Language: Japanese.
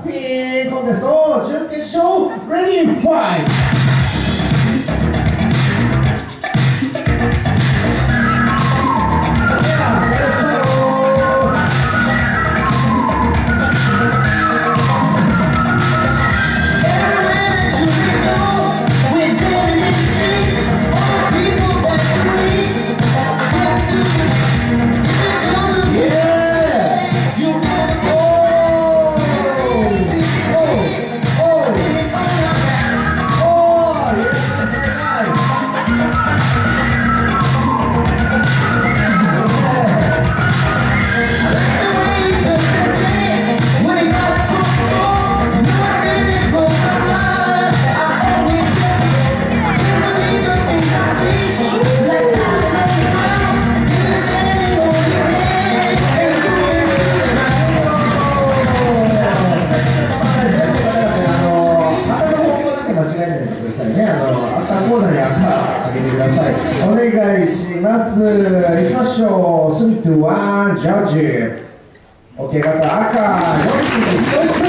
スピンコンテスト準決勝レディーファイトコーナーに赤あげてください。お願いします。いきましょう。スリ321ジャージ OK 方赤。4 2 1